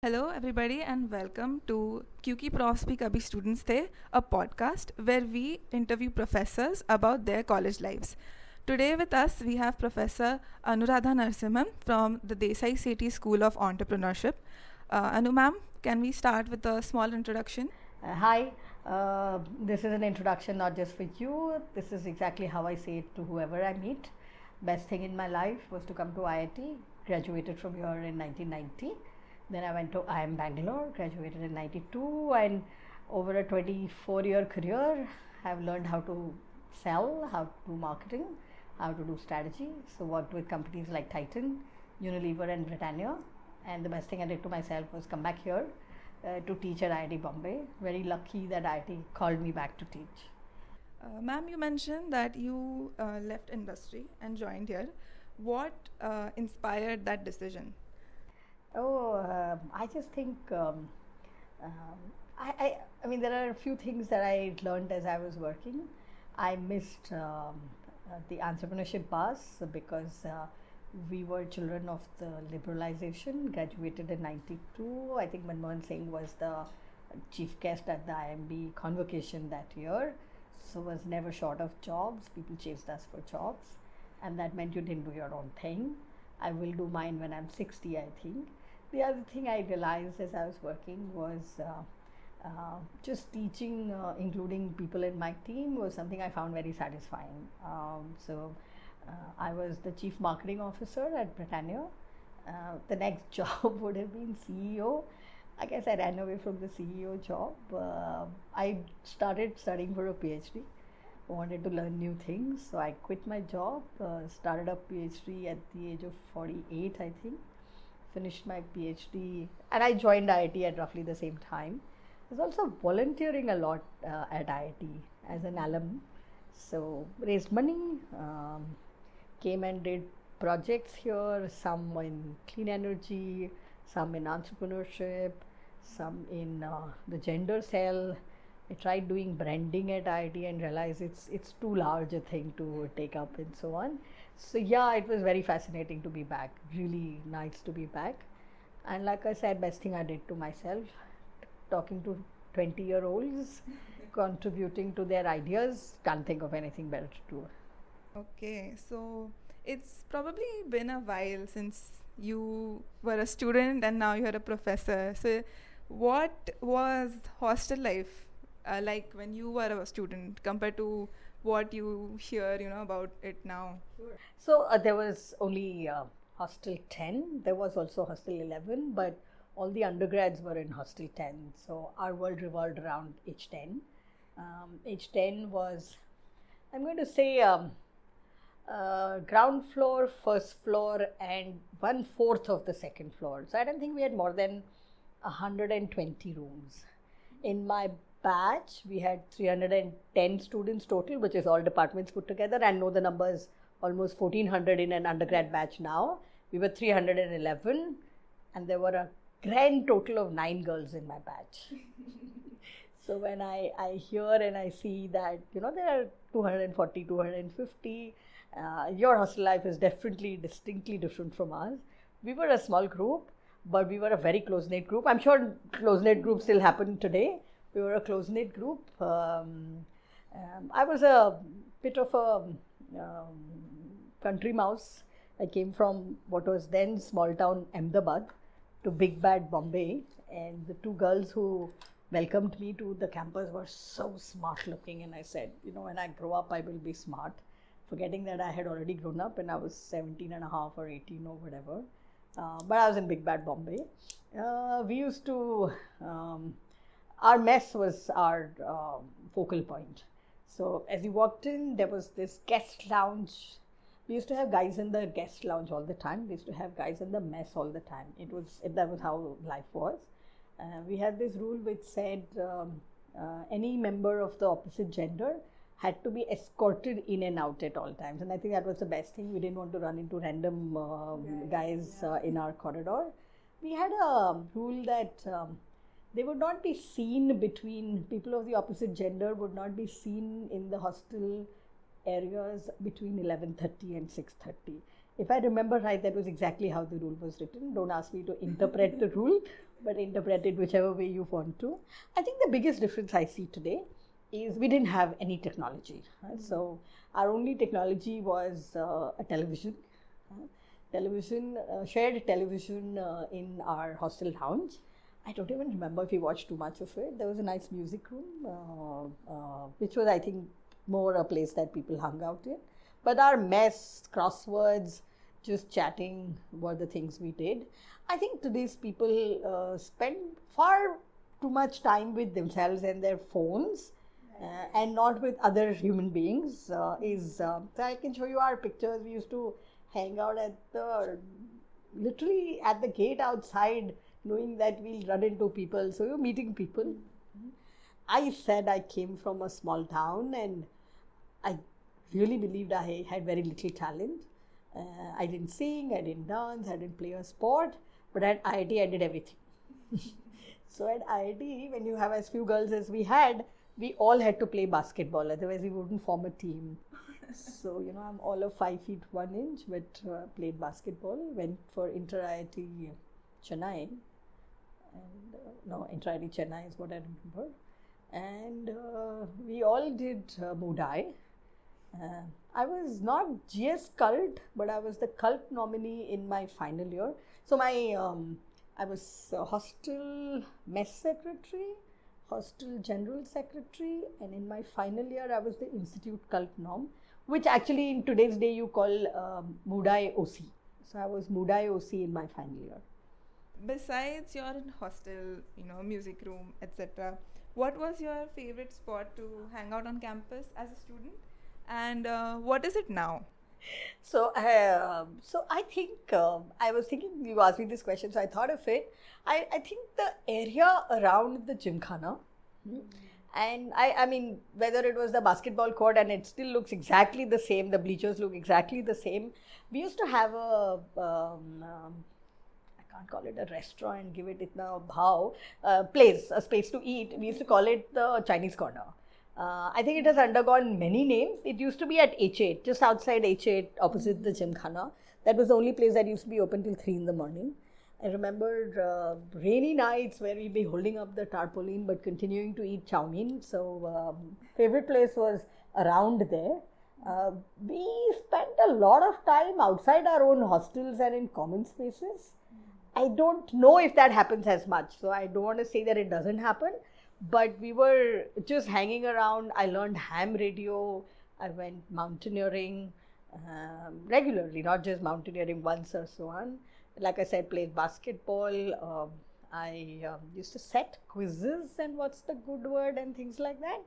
Hello, everybody, and welcome to Kyunki Profs Bhi Kabhi Students Thhey, a podcast where we interview professors about their college lives. Today with us, we have Professor Anuradha Narasimhan from the Desai Sethi School of Entrepreneurship. Uh, Anu ma'am, can we start with a small introduction? Uh, hi, uh, this is an introduction not just for you. This is exactly how I say it to whoever I meet. Best thing in my life was to come to IIT. Graduated from here in 1990. Then I went to IIM Bangalore. Graduated in 92, and over a 24 year career, I've learned how to sell, how to do marketing, how to do strategy. So worked with companies like Titan, Unilever, and Britannia. And the best thing I did to myself was come back here uh, to teach at IIT Bombay. Very lucky that IIT called me back to teach. Uh, ma'am, you mentioned that you uh, left industry and joined here. What uh, inspired that decision? Oh, uh, I just think um, um, I, I, I mean there are a few things that I learned as I was working. I missed um, uh, the entrepreneurship bus because uh, we were children of the liberalization. Graduated in '92. I think Manmohan Singh was the chief guest at the IIMB convocation that year, so was never short of jobs. People chased us for jobs, and that meant you didn't do your own thing. I will do mine when I'm 60, I think. The other thing I realized as I was working was uh, uh, just teaching, uh, including people in my team, was something I found very satisfying. Um, so uh, I was the chief marketing officer at Britannia. Uh, the next job would have been CEO. I guess I ran away from the CEO job. Uh, I started studying for a PhD wanted to learn new things so i quit my job started a phd at the age of 48 i think finished my phd and i joined iit at roughly the same time. I was also volunteering a lot uh, at iit as an alum. So raised money um, came and did projects here some in clean energy some in entrepreneurship some in uh, the gender cell. I tried doing branding at IIT and realized it's it's too large a thing to take up and so on. So yeah, it was very fascinating to be back. Really nice to be back. And like I said, best thing I did to myself, talking to 20 year olds, contributing to their ideas. Can't think of anything better to do. Okay, so it's probably been a while since you were a student and now you're a professor. So, what was hostel life uh, like when you were a student compared to what you hear you know about it now. So uh, there was only uh, hostel 10 there was also hostel 11 but all the undergrads were in hostel 10 so our world revolved around h10 um, h10 was i'm going to say um, uh, ground floor first floor and one fourth of the second floor. So i don't think we had more than 120 rooms. In my batch, we had 310 students total, which is all departments put together, and know the numbers almost 1400 in an undergrad batch now. We were 311, and there were a grand total of nine girls in my batch. so when I, I hear and I see that, you know, there are 240, 250, uh, your hostel life is definitely distinctly different from ours. We were a small group, but we were a very close knit group. I'm sure close knit groups still happen today, we were a close knit group. Um, um, I was a bit of a um, country mouse. I came from what was then small town Ahmedabad to big bad Bombay, and the two girls who welcomed me to the campus were so smart looking. And I said, you know, when I grow up, I will be smart. Forgetting that I had already grown up and I was 17 and a half or 18 or whatever. Uh, but I was in big bad Bombay. Uh, we used to um, our mess was our um, focal point. So as you walked in, there was this guest lounge. We used to have guys in the guest lounge all the time. We used to have guys in the mess all the time. It was that was how life was. Uh, we had this rule which said um, uh, any member of the opposite gender had to be escorted in and out at all times. And I think that was the best thing. We didn't want to run into random um, guys uh, in our corridor. We had a rule that um, they would not be seen between people of the opposite gender would not be seen in the hostel areas between 11:30 and 6:30 If I remember right, that was exactly how the rule was written. Don't ask me to interpret the rule, but interpret it whichever way you want to. I think the biggest difference I see today is we didn't have any technology. Right? So our only technology was uh, a television. Television, uh, shared television uh, in our hostel lounge. I don't even remember if we watched too much of it. There was a nice music room, uh, uh, which was, I think, more a place that people hung out in. But our mess, crosswords, just chatting were the things we did. I think today's people uh, spend far too much time with themselves and their phones uh, and not with other human beings. Uh, is uh, so I can show you our pictures. We used to hang out at the literally at the gate outside, knowing that we'll run into people. So you're meeting people. I said I came from a small town and I really believed I had very little talent. Uh, I didn't sing, I didn't dance, I didn't play a sport, but at IIT I did everything. so at IIT, when you have as few girls as we had, we all had to play basketball, otherwise we wouldn't form a team. so you know, I'm all of five feet one inch, but uh, played basketball. Went for inter IIT Chennai, and uh, no, IIT Chennai is what I remember. And uh, we all did uh. Uh, I was not GS cult, but I was the cult nominee in my final year. So my um, I was hostel mess secretary, hostel general secretary, and in my final year I was the institute cult nom, which actually in today's day you call um, Moodai OC. So I was Moodai OC in my final year. Besides your hostel, you know, music room, etc., what was your favorite spot to hang out on campus as a student? and uh, what is it now? So, uh, so I think uh, I was thinking you asked me this question, so I thought of it. I, I think the area around the gymkhana, mm-hmm. and I, I mean whether it was the basketball court and it still looks exactly the same. The bleachers look exactly the same. We used to have a. Um, um, can't call it a restaurant, and give it itna bhav, uh, place, a space to eat. We used to call it the Chinese corner. Uh, I think it has undergone many names. It used to be at H8, just outside H8, opposite the Gymkhana. That was the only place that used to be open till 3 in the morning. I remember uh, rainy nights where we'd be holding up the tarpaulin but continuing to eat chow mein. So, um, favorite place was around there. Uh, we spent a lot of time outside our own hostels and in common spaces. I don't know if that happens as much, so I don't want to say that it doesn't happen but we were just hanging around. I learned ham radio. I went mountaineering um, regularly, not just mountaineering once or so on. Like I said, played basketball. Um, I um, used to set quizzes and what's the good word and things like that.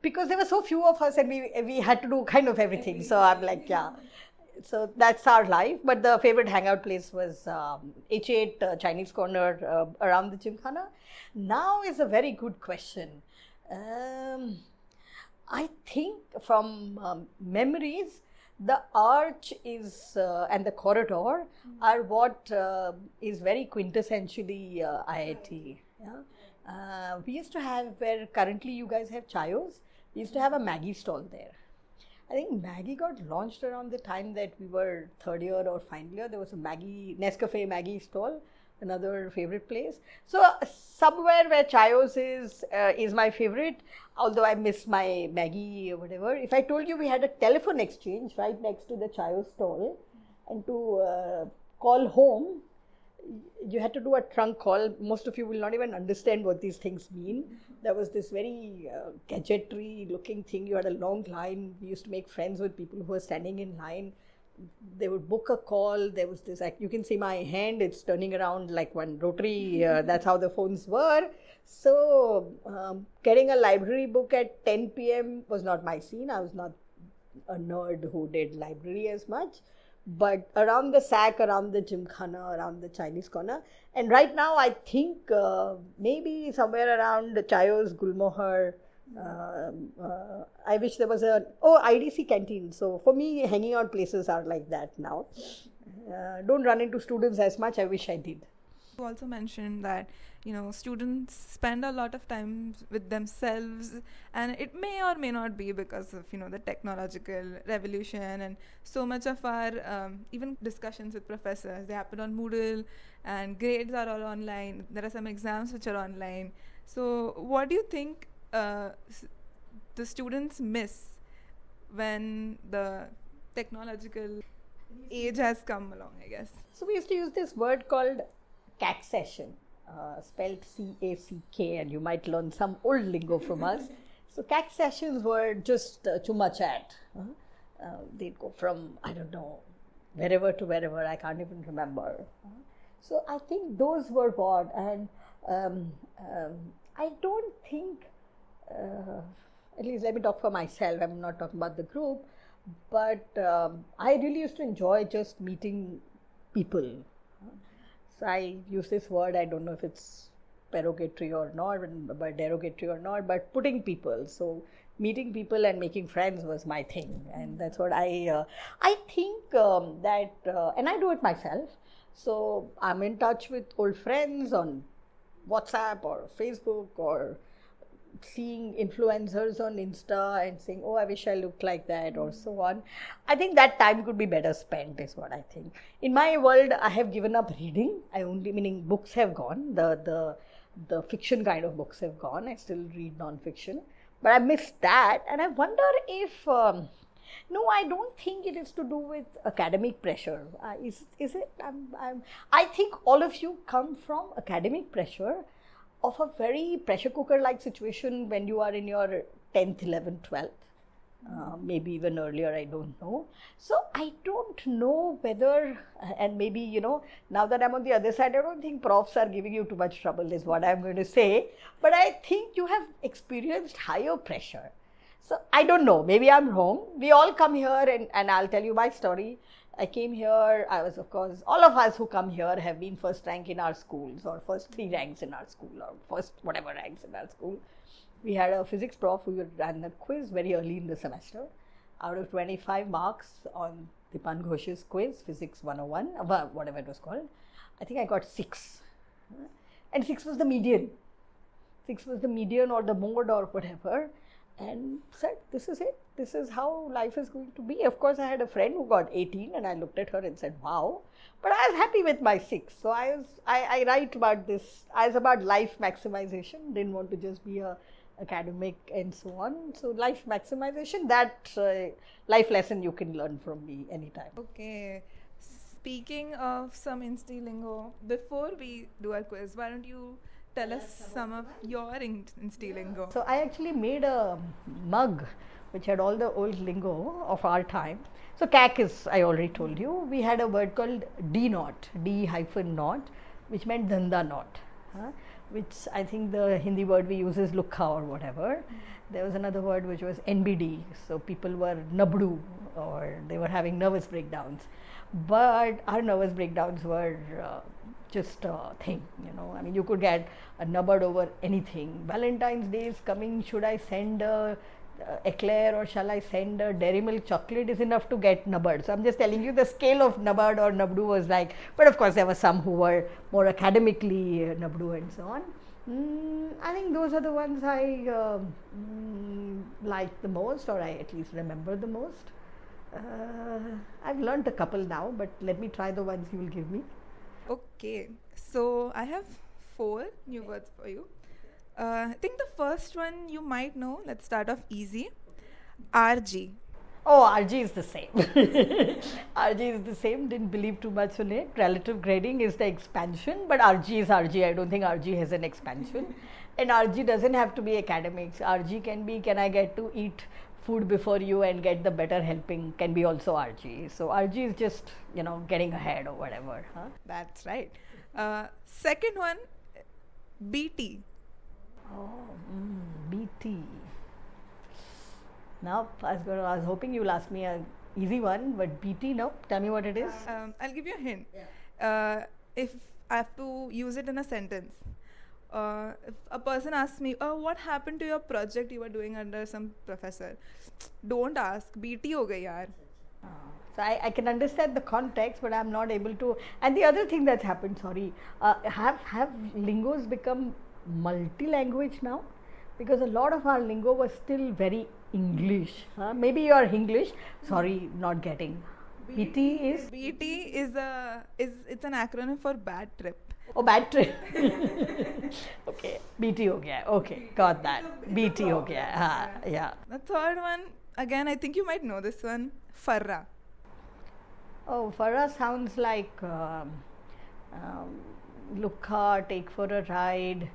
Because there were so few of us and we, we had to do kind of everything. So I'm like, yeah. So that's our life. But the favorite hangout place was um, H8 uh, Chinese Corner uh, around the Gymkhana. Now is a very good question. Um, I think from um, memories, the arch is uh, and the corridor mm-hmm. are what uh, is very quintessentially uh, IIT. Yeah? Uh, we used to have where currently you guys have Chaayos. We used to have a Maggi stall there. I think Maggi got launched around the time that we were third year or final year. There was a Maggi, Nescafe Maggi stall another favorite place. So somewhere where Chaayos is uh, is my favorite, although I miss my Maggi or whatever. If I told you we had a telephone exchange right next to the Chaayos stall, and to uh, call home, you had to do a trunk call. Most of you will not even understand what these things mean. There was this very uh, gadgetry looking thing. You had a long line. We used to make friends with people who were standing in line they would book a call. There was this, you can see my hand, it's turning around like one rotary. Uh, that's how the phones were. So, um, getting a library book at 10 p.m. was not my scene. I was not a nerd who did library as much. But around the SAC, around the gymkhana, around the Chinese corner. And right now, I think uh, maybe somewhere around the Chaayos, Gulmohar, um, uh, I wish there was a oh IDC canteen. So for me, hanging out places are like that now. Uh, don't run into students as much. I wish I did. You also mentioned that you know students spend a lot of time with themselves, and it may or may not be because of you know the technological revolution and so much of our um, even discussions with professors they happen on Moodle, and grades are all online. There are some exams which are online. So, what do you think uh, the students miss when the technological age has come along? I guess. So we used to use this word called cacksession, uh, spelled C A C K, and you might learn some old lingo from us. So CAC sessions were just uh, too much at. Uh, uh, they'd go from, I don't know, wherever to wherever, I can't even remember. So I think those were what, and um, um, I don't think, uh, at least let me talk for myself, I'm not talking about the group, but um, I really used to enjoy just meeting people. I use this word, I don't know if it's derogatory or not, but derogatory or not, but putting people. So meeting people and making friends was my thing, and that's what I uh, I think um, that, uh, and I do it myself. So I'm in touch with old friends on WhatsApp or Facebook or seeing influencers on Insta and saying, "Oh, I wish I looked like that," or so on. I think that time could be better spent, is what I think. In my world, I have given up reading. I only meaning books have gone. The the the fiction kind of books have gone. I still read non-fiction, but I miss that, and I wonder if. Um, no, I don't think it is to do with academic pressure. Uh, is is it? I'm, I'm, I think all of you come from academic pressure of a very pressure cooker like situation when you are in your 10th, 11th, 12th. Uh, maybe even earlier, I don't know. So I don't know whether, and maybe, you know, now that I'm on the other side, I don't think profs are giving you too much trouble, is what I'm going to say. But I think you have experienced higher pressure. So I don't know, maybe I'm wrong. We all come here, and, and I'll tell you my story. I came here, I was, of course, all of us who come here have been first rank in our schools, or first three ranks in our school, or first whatever ranks in our school. We had a physics prof who ran the quiz very early in the semester. Out of 25 marks on Dipan Ghosh's quiz, Physics 101, uh, whatever it was called, I think I got six. And six was the median. Six was the median or the mode or whatever and said, This is it. This is how life is going to be. Of course, I had a friend who got 18, and I looked at her and said, Wow. But I was happy with my six. So I was I, I write about this. I was about life maximization. Didn't want to just be a academic and so on. So life maximization, that uh, life lesson you can learn from me anytime. Okay. Speaking of some Insta lingo, before we do our quiz, why don't you tell us some of your Insta lingo. So I actually made a mug which had all the old lingo of our time. So CAC is, I already told you, we had a word called D not, D hyphen not, which meant dhanda not, huh? which I think the Hindi word we use is lukha or whatever. There was another word which was NBD, so people were nabdu or they were having nervous breakdowns. But our nervous breakdowns were uh, just a thing, you know. I mean, you could get a nubbard over anything. Valentine's Day is coming. Should I send a uh, eclair or shall I send a dairy milk chocolate is enough to get nubbard. So I'm just telling you the scale of nubbard or nabdu was like, but of course there were some who were more academically uh, and so on. Mm, I think those are the ones I uh, mm, like the most or I at least remember the most. Uh, I've learned a couple now, but let me try the ones you will give me. Okay, so I have four new words for you. Uh, I think the first one you might know. Let's start off easy. RG. Oh, RG is the same. RG is the same. Didn't believe too much on it. Relative grading is the expansion, but RG is RG. I don't think RG has an expansion. and RG doesn't have to be academics. RG can be can I get to eat food before you and get the better helping can be also RG. So RG is just you know getting ahead or whatever. Huh? That's right. Uh, second one, BT. Oh, mm, BT. Now I was, gonna, I was hoping you'll ask me a easy one, but BT. No, tell me what it is. Um, I'll give you a hint. Yeah. Uh, if I have to use it in a sentence, uh, if a person asks me, oh, what happened to your project you were doing under some professor? Don't ask. BT ho gayi yaar. So I, I can understand the context, but I'm not able to. And the other thing that's happened, sorry, uh, have have lingos become multi-language now? Because a lot of our lingo was still very English. Huh? Maybe you're English. Sorry, not getting. BT is BT is a is it's an acronym for bad trip. Oh, bad trip. okay, BT हो गया. Okay, got that. BT हो गया. हाँ, yeah. The third one, again, I think you might know this one. Farra. Oh, Farra sounds like um, um, Lukha, take for a ride,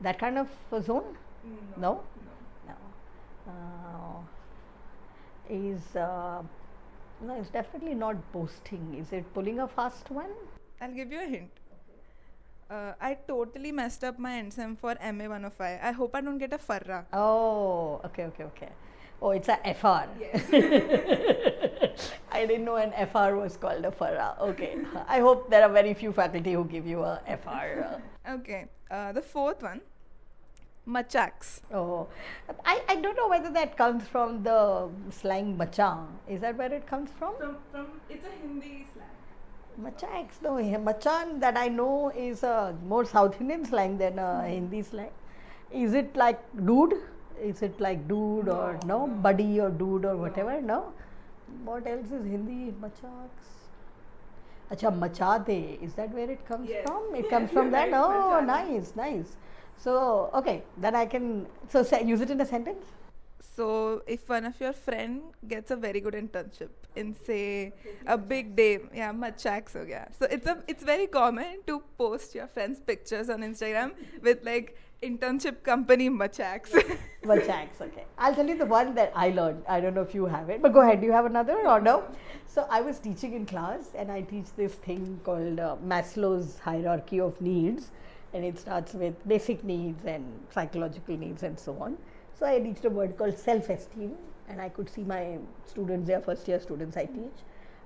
that kind of a zone? No? No. Uh, is, uh, no, it's definitely not boasting. Is it pulling a fast one? I'll give you a hint. Uh, I totally messed up my endsem for MA 105. I hope I don't get a Farra. Oh, okay, okay, okay. Oh, it's a FR. Yes. I didn't know an FR was called a FARA. Okay. I hope there are very few faculty who give you a FR. Okay. Uh, the fourth one, Machaks. Oh, I, I don't know whether that comes from the slang macha. Is that where it comes from? From, from it's a Hindi slang. Machaks, no. Machan that I know is a more South Indian slang than a Hindi slang. Is it like dude? Is it like dude or no? Buddy or dude or whatever? No. What else is Hindi? Machaks. Acha, machade. Is that where it comes Yes. from? It comes from that? Oh, machade. nice, nice. So, okay, then I can. So, say, use it in a sentence? So if one of your friend gets a very good internship in say a big day, yeah, Machaks ho gaya. So it's a it's very common to post your friends' pictures on Instagram with like internship company Machaks. Machaks, okay. I'll tell you the one that I learned. I don't know if you have it, but go ahead. Do you have another or no? So I was teaching in class, and I teach this thing called uh, Maslow's hierarchy of needs, and it starts with basic needs and psychological needs and so on. So I teach a word called self-esteem, and I could see my students, they are first-year students I teach,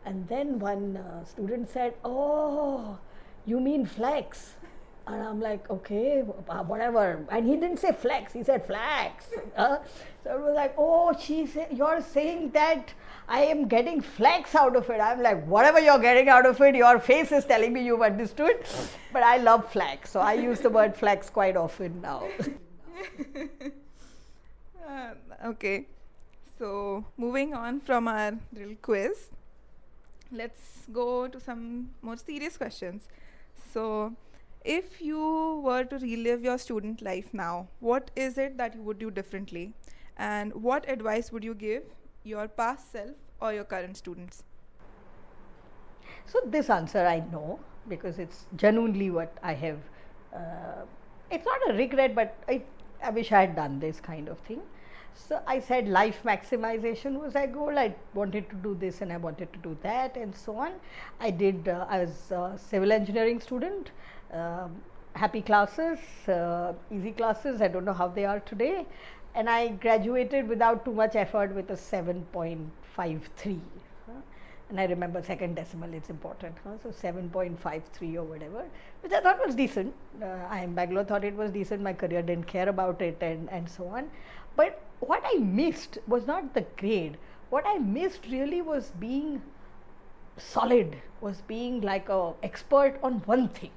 and then one uh, student said, "Oh, you mean flex?" And I'm like, okay, uh, whatever. And he didn't say flex, he said flax. Uh, so it was like, oh, she say, you're saying that I am getting flex out of it. I'm like, whatever you're getting out of it, your face is telling me you've understood. But I love flex, so I use the word flex quite often now. Uh, okay. So moving on from our little quiz, let's go to some more serious questions. So, if you were to relive your student life now, what is it that you would do differently? And what advice would you give your past self or your current students? So this answer I know because it's genuinely what I have. Uh, it's not a regret, but I, I wish I had done this kind of thing. So I said life maximization was my goal. I wanted to do this and I wanted to do that and so on. I did uh, as a civil engineering student. Um, happy classes, uh, easy classes. I don't know how they are today. And I graduated without too much effort with a 7.53. huh? And I remember second decimal, it's important. Huh? So 7.53 or whatever, which I thought was decent. Uh, I in Bangalore thought it was decent. My career didn't care about it and, and so on. But what I missed was not the grade. What I missed really was being solid, was being like a expert on one thing.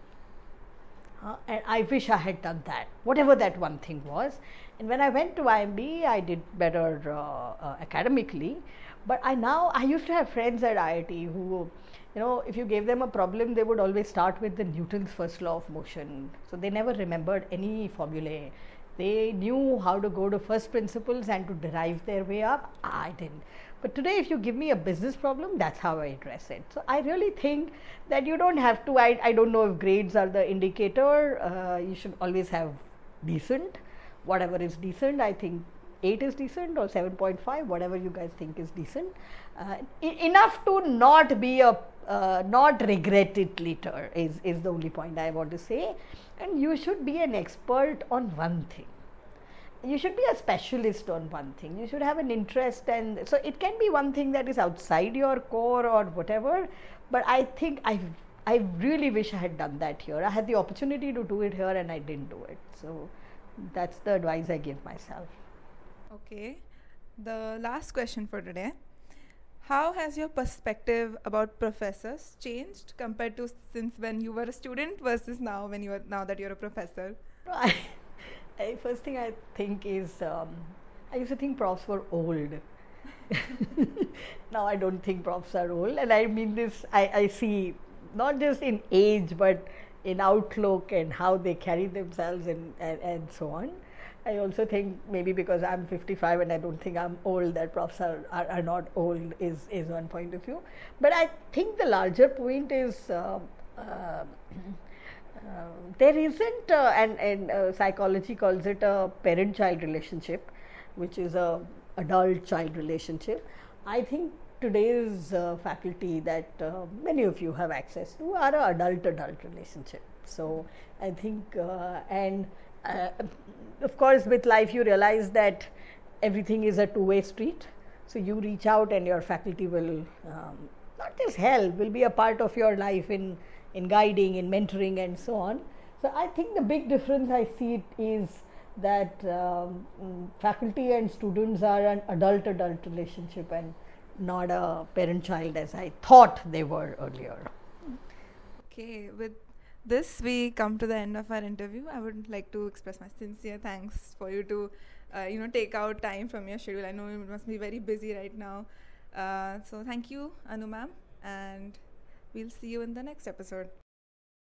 Uh, and I wish I had done that, whatever that one thing was. And when I went to IIMB, I did better uh, uh, academically. But I now, I used to have friends at IIT who, you know, if you gave them a problem, they would always start with the Newton's first law of motion. So they never remembered any formulae. They knew how to go to first principles and to derive their way up. I didn't. But today, if you give me a business problem, that's how I address it. So I really think that you don't have to. I, I don't know if grades are the indicator. Uh, you should always have decent. Whatever is decent, I think 8 is decent or 7.5, whatever you guys think is decent. Uh, e- enough to not be a, uh, not regret it later is, is the only point I want to say. And you should be an expert on one thing. You should be a specialist on one thing. You should have an interest and so it can be one thing that is outside your core or whatever but i think i i really wish i had done that here. I had the opportunity to do it here and i didn't do it. So that's the advice i give myself. Okay. The last question for today how has your perspective about professors changed compared to since when you were a student versus now when you are now that you're a professor? I, first thing I think is um, I used to think profs were old. now I don't think profs are old, and I mean this. I, I see not just in age but in outlook and how they carry themselves and, and, and so on. I also think maybe because I'm 55 and I don't think I'm old, that profs are, are, are not old is, is one point of view. But I think the larger point is uh, uh, uh, there isn't, uh, and, and uh, psychology calls it a parent child relationship, which is a adult child relationship. I think today's uh, faculty that many of you have access to are a adult adult relationship. So I think, and uh, of course, with life, you realize that everything is a two way street. So you reach out, and your faculty will um, not just help, will be a part of your life in, in guiding, in mentoring, and so on. So I think the big difference I see it is that um, faculty and students are an adult adult relationship and not a parent child as I thought they were earlier. Okay, with this we come to the end of our interview. I would like to express my sincere thanks for you to, uh, you know, take out time from your schedule. I know you must be very busy right now. Uh, so thank you, Anu ma'am, and we'll see you in the next episode.